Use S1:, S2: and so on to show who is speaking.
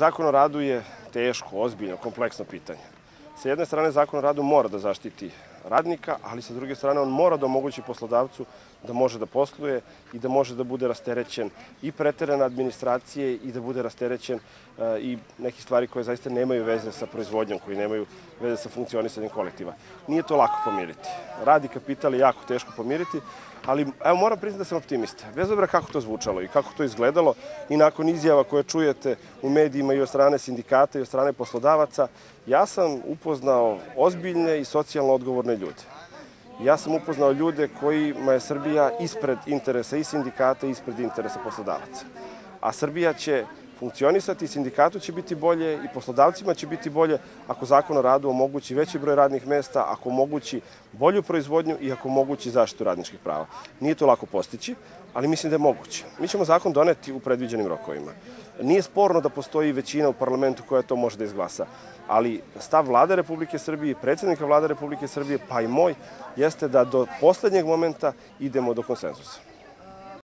S1: Zakon o radu je teško, ozbiljno, kompleksno pitanje. Sa jedne strane, zakon o radu mora da zaštiti radnika, ali sa druge strane on mora da omogući poslodavcu da može da posluje i da može da bude rasterećen i preterane administracije i da bude rasterećen e, i neki stvari koje zaista nemaju veze sa proizvodnjom, koji nemaju veze sa funkcionisanjem kolektiva. Nije to lako pomiriti. Rad i kapital je jako teško pomiriti, ali evo moram priznati da sam optimista. Bez obzira kako to zvučalo i kako to izgledalo i nakon izjava koje čujete u medijima i od strane sindikata i od strane poslodavaca, ja sam upoznao ozbiljne i socijalno odgovorne ljude. Ja sam upoznao ljude kojima je Srbija ispred interesa i sindikata i ispred interesa poslodavaca. A Srbija će funkcionisati, sindikatu će biti bolje i poslodavcima će biti bolje ako zakon o radu omogući veći broj radnih mesta, ako omogući bolju proizvodnju i ako omogući zaštitu radničkih prava. Nije to lako postići, ali mislim da je moguće. Mi ćemo zakon doneti u predviđenim rokovima. Nije sporno da postoji većina u parlamentu koja to može da izglasa, ali stav vlade Republike Srbije, predsednika vlade Republike Srbije, pa i moj, jeste da do poslednjeg momenta idemo do konsenzusa.